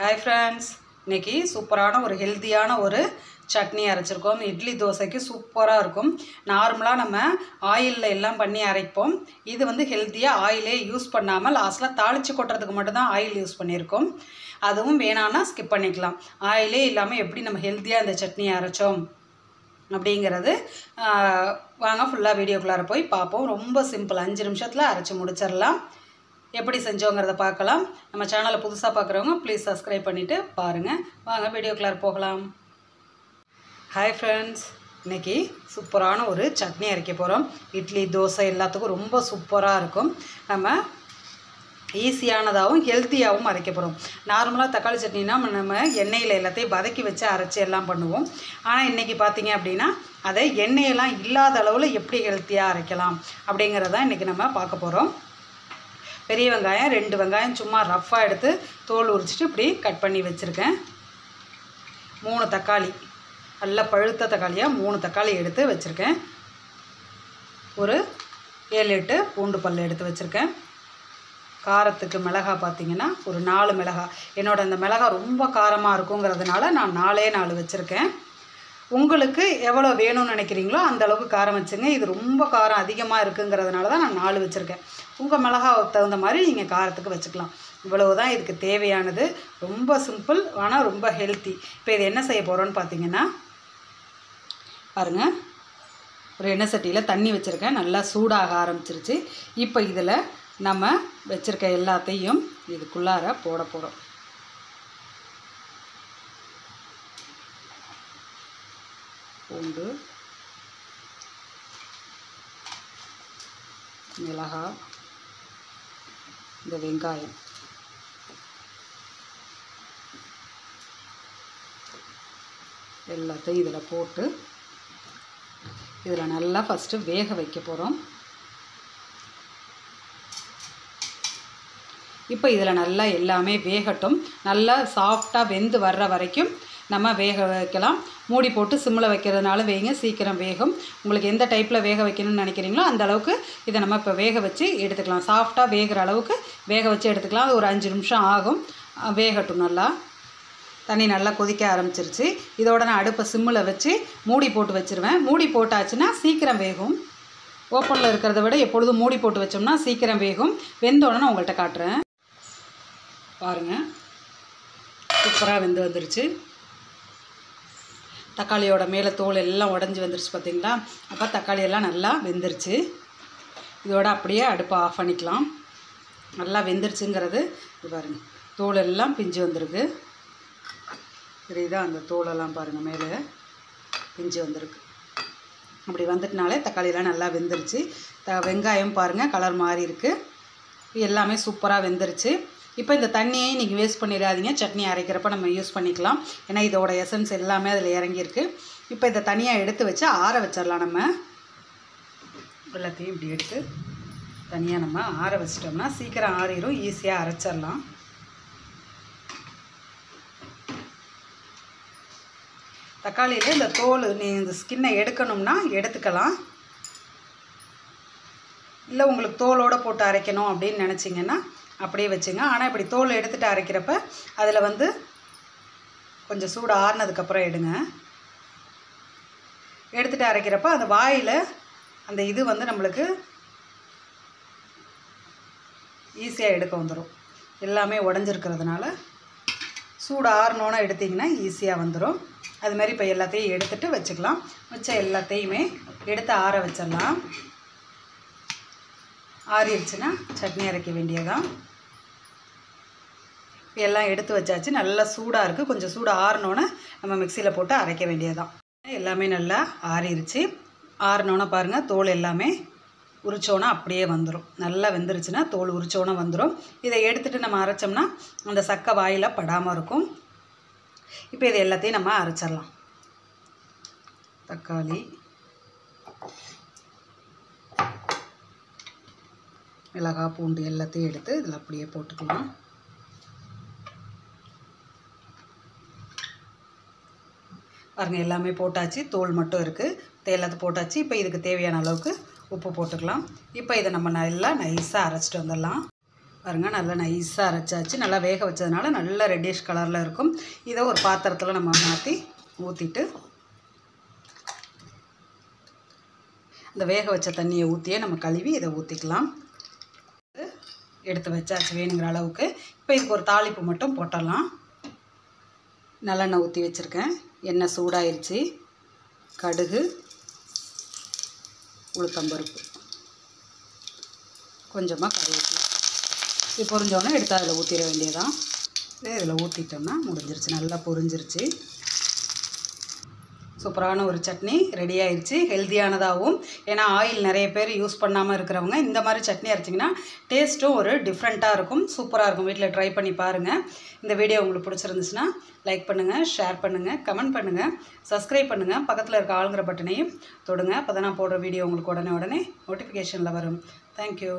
Hi friends இன்னைக்கு சூப்பரான ஒரு ஹெல்த்தியான ஒரு சட்னி அரைச்சிருக்கோம். இட்லி தோசைக்கு சூப்பராக இருக்கும். நார்மலாக நம்ம ஆயிலில் எல்லாம் பண்ணி அரைப்போம். இது வந்து ஹெல்த்தியாக ஆயிலே யூஸ் பண்ணாமல் லாஸ்ட்டில் தாளித்து கொட்டுறதுக்கு மட்டும்தான் ஆயில் யூஸ் பண்ணியிருக்கோம். அதுவும் வேணான்னா ஸ்கிப் பண்ணிக்கலாம். ஆயிலே இல்லாமல் எப்படி நம்ம ஹெல்த்தியாக இந்த சட்னியை அரைச்சோம் அப்படிங்கிறது வாங்க ஃபுல்லாக வீடியோக்குள்ளார போய் பார்ப்போம். ரொம்ப சிம்பிள் அஞ்சு நிமிஷத்தில் அரைச்சி முடிச்சிடலாம். எப்படி செஞ்சோங்கிறத பார்க்கலாம். நம்ம சேனலை புதுசாக பார்க்குறவங்க ப்ளீஸ் சப்ஸ்கிரைப் பண்ணிவிட்டு பாருங்கள் வாங்க வீடியோக்குள்ளார் போகலாம். ஹாய் ஃப்ரெண்ட்ஸ் இன்னைக்கு சூப்பரான ஒரு சட்னி அரைக்க போகிறோம் இட்லி தோசை எல்லாத்துக்கும் ரொம்ப சூப்பராக இருக்கும். நம்ம ஈஸியானதாகவும் ஹெல்த்தியாகவும் அரைக்க போகிறோம் நார்மலாக தக்காளி சட்னினா நம்ம எண்ணெயில் எல்லாத்தையும் வதக்கி வச்சு அரைச்சி எல்லாம் பண்ணுவோம். ஆனால் இன்றைக்கி பார்த்தீங்க அப்படின்னா அதை எண்ணெயெல்லாம் இல்லாத அளவில் எப்படி ஹெல்த்தியாக அரைக்கலாம் அப்படிங்கிறத இன்றைக்கி நம்ம பார்க்க போகிறோம் பெரிய வெங்காயம் ரெண்டு வெங்காயம் சும்மா ரஃப்பாக எடுத்து தோல் உரிச்சிட்டு இப்படி கட் பண்ணி வச்சுருக்கேன். மூணு தக்காளி நல்லா பழுத்த தக்காளியாக மூணு தக்காளி எடுத்து வச்சுருக்கேன். ஒரு ஏழு எட்டு பூண்டு பல் எடுத்து வச்சுருக்கேன். காரத்துக்கு மிளகா பார்த்தீங்கன்னா ஒரு நாலு மிளகா. என்னோட அந்த மிளகா ரொம்ப காரமாக இருக்குங்கிறதுனால நான் நாலே நாலு வச்சுருக்கேன். உங்களுக்கு எவ்வளோ வேணும்னு நினைக்கிறீங்களோ அந்த அளவுக்கு காரம் வச்சுங்க. இது ரொம்ப காரம் அதிகமாக இருக்குங்கிறதுனால தான் நான் நாலு வச்சுருக்கேன். உங்கள் மிளகாவுக்கு தகுந்த மாதிரி நீங்கள் காரத்துக்கு வச்சுக்கலாம். இவ்வளவு தான் இதுக்கு தேவையானது. ரொம்ப சிம்பிள் ஆனால் ரொம்ப ஹெல்த்தி. இப்போ இது என்ன செய்ய போகிறோன்னு பார்த்தீங்கன்னா பாருங்கள் ஒரு எண்ணெய் சட்டியில் தண்ணி வச்சுருக்கேன். நல்லா சூடாக ஆரம்பிச்சிருச்சு. இப்போ இதில் நம்ம வச்சுருக்க எல்லாத்தையும் இதுக்குள்ளார போட போகிறோம் பூண்டு மிளகாய் இந்த வெங்காயம். எல்லாத்தையும் இதில் போட்டு இதில் நல்லா ஃபஸ்ட்டு வேக வைக்க போகிறோம் இப்போ இதில் நல்லா எல்லாமே வேகட்டும். நல்லா சாஃப்டாக வெந்து வர்ற வரைக்கும் நம்ம வேக வைக்கலாம். மூடி போட்டு சிம்மில் வைக்கிறதுனால வேக சீக்கிரம் வேகும். உங்களுக்கு எந்த டைப்பில் வேக வைக்கணும்னு நினைக்கிறீங்களோ அந்த அளவுக்கு இதை நம்ம இப்போ வேக வச்சு எடுத்துக்கலாம். சாஃப்டாக வேகிற அளவுக்கு வேக வச்சு எடுத்துக்கலாம். அது ஒரு அஞ்சு நிமிஷம் ஆகும். வேகட்டும் நல்லா. தண்ணி நல்லா கொதிக்க ஆரம்பிச்சிருச்சு. இதோட நான் அடுப்பை சிம்மில் வச்சு மூடி போட்டு வச்சுருவேன். மூடி போட்டாச்சுன்னா சீக்கிரம் வேகும். ஓப்பனில் இருக்கிறத விட எப்பொழுதும் மூடி போட்டு வச்சோம்னா சீக்கிரம் வேகும். வெந்தோடனே நான் உங்கள்கிட்ட காட்டுறேன். பாருங்கள் சூப்பராக வெந்து வந்துருச்சு. தக்காளியோட மேலே தோல் எல்லாம் உடஞ்சி வந்துருச்சு பார்த்தீங்களா அப்போ தக்காளி எல்லாம் நல்லா வெந்துருச்சு. இதோட அப்படியே அடுப்பை ஆஃப் பண்ணிக்கலாம். நல்லா வெந்துருச்சுங்கிறது இது பாருங்கள் தோல் எல்லாம் பிஞ்சு வந்திருக்கு. தெரியுதா அந்த தோலெல்லாம் பாருங்கள் மேலே பிஞ்சு வந்திருக்கு. அப்படி வந்துட்டனாலே தக்காளியெல்லாம் நல்லா வெந்துருச்சு. த வெங்காயம் பாருங்கள் கலர் மாறி இருக்குது எல்லாமே சூப்பராக வெந்துருச்சு. இப்போ இந்த தண்ணியை நீங்கள் வேஸ்ட் பண்ணிடாதீங்க. சட்னி அரைக்கிறப்ப நம்ம யூஸ் பண்ணிக்கலாம். ஏன்னா இதோட எசன்ஸ் எல்லாமே அதில் இறங்கியிருக்கு. இப்போ இதை தனியாக எடுத்து வச்சு ஆற வச்சிடலாம் நம்ம. எல்லாத்தையும் இப்படி எடுத்து தனியாக நம்ம ஆற வச்சிட்டோம்னா சீக்கிரம் ஆறிடும் ஈஸியாக அரைச்சிடலாம். தக்காளியில் இந்த தோல் நீ இந்த ஸ்கின்னை எடுக்கணும்னா எடுத்துக்கலாம். இல்லை உங்களுக்கு தோலோடு போட்டு அரைக்கணும் அப்படின்னு நினச்சிங்கன்னா அப்படியே வச்சுங்க. ஆனால் இப்படி தோல் எடுத்துகிட்டு அரைக்கிறப்ப அதில் வந்து கொஞ்சம் சூடு ஆறுனதுக்கப்புறம் எடுங்க. எடுத்துகிட்டு அரைக்கிறப்ப அந்த வாயில் அந்த இது வந்து நம்மளுக்கு ஈஸியாக எடுக்க வந்துடும் எல்லாமே உடஞ்சிருக்கிறதுனால சூடு ஆறணுன்னு எடுத்திங்கன்னா ஈஸியாக வந்துடும் அதுமாதிரி இப்போ எல்லாத்தையும் எடுத்துகிட்டு வச்சுக்கலாம். மிச்ச எல்லாத்தையுமே எடுத்து ஆற வச்சிடலாம். ஆறிடுச்சுன்னா சட்னி அரைக்க வேண்டியதான் எல்லாம் எடுத்து வச்சாச்சு. நல்லா சூடாக இருக்குது கொஞ்சம் சூடு ஆறினோன்னே நம்ம மிக்சியில் போட்டு அரைக்க வேண்டியதான் எல்லாமே நல்லா ஆறிடுச்சு ஆறினோன்னே பாருங்கள் தோல் எல்லாமே உரிச்சோன்னா அப்படியே வந்துடும் நல்லா வெந்துருச்சுன்னா தோல் உரிச்சோன்னா வந்துடும் இதை எடுத்துகிட்டு நம்ம அரைச்சோம்னா அந்த சக்கை வாயில் படாமல் இருக்கும். இப்போ இது எல்லாத்தையும் நம்ம அரைச்சிடலாம். தக்காளி. மிளகாய் பூண்டு எல்லாத்தையும் எடுத்து இதில் அப்படியே போட்டுக்கலாம். பாருங்கள் எல்லாமே போட்டாச்சு. தோல் மட்டும் இருக்குது எல்லாத்தையும் போட்டாச்சு. இப்போ இதுக்கு தேவையான அளவுக்கு உப்பு போட்டுக்கலாம். இப்போ இதை நம்ம நல்லா நைஸாக அரைச்சிட்டு வந்துடலாம். பாருங்கள் நல்லா நைஸாக அரைச்சாச்சு. நல்லா வேக வச்சதுனால நல்ல ரெட்டிஷ் கலரில் இருக்கும். இதை ஒரு பாத்திரத்தில் நம்ம மாற்றி ஊற்றிட்டு இந்த வேக வச்ச தண்ணியை ஊற்றியே நம்ம கழுவி இதை ஊற்றிக்கலாம் எடுத்து வச்சாச்சு வேணுங்கிற அளவுக்கு. இப்போ இதுக்கு ஒரு தாளிப்பு மட்டும் போட்டலாம். நல்லெண்ணெய் ஊற்றி வச்சுருக்கேன். எண்ணெய் சூடாயிருச்சு. கடுகு உளுத்தம்பருப்பு. கொஞ்சமாக கருவேப்பிலை. இது பொரிஞ்சோடனே எடுத்து அதில் ஊற்றிட வேண்டியதான் இதில் ஊற்றிட்டோம்னா முடிஞ்சிருச்சு. நல்லா பொரிஞ்சிருச்சு. சூப்பரான ஒரு சட்னி ரெடி ஆயிடுச்சு ஹெல்த்தியானதாகவும் ஏன்னா ஆயில் நிறைய பேர் யூஸ் பண்ணாமல் இருக்கிறவங்க இந்த மாதிரி சட்னி அரைச்சிங்கன்னா டேஸ்ட்டும் ஒரு டிஃப்ரெண்ட்டாக இருக்கும். சூப்பராக இருக்கும். வீட்டில் ட்ரை பண்ணி பாருங்கள் இந்த வீடியோ உங்களுக்கு பிடிச்சிருந்துச்சுன்னா லைக் பண்ணுங்கள் ஷேர் பண்ணுங்கள் கமெண்ட் பண்ணுங்கள் சப்ஸ்கிரைப் பண்ணுங்கள் பக்கத்தில் இருக்க ஆளுங்கிற பட்டனையும் தொடுங்க. அப்போ தான் நான் போடுற வீடியோ உங்களுக்கு உடனே உடனே நோட்டிஃபிகேஷனில் வரும். தேங்க்யூ